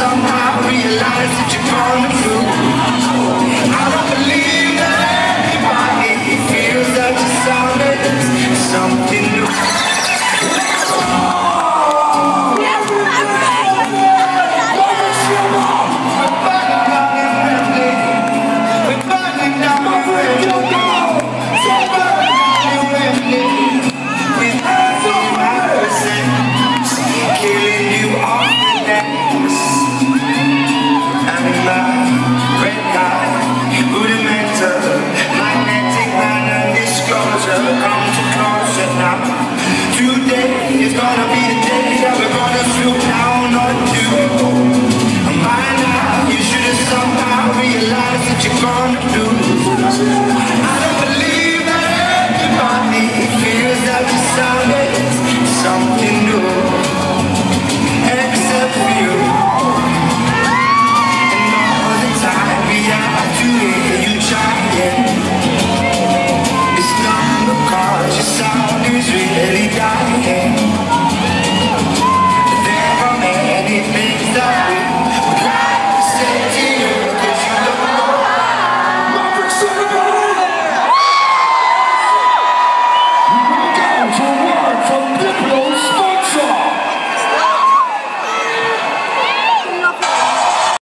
somehow realize that you're coming. I don't believe that feels that you're something new. ever come too close enough. Today is gonna be the day that we're gonna slow down on you. By now, you should have somehow realized that you're gonna lose.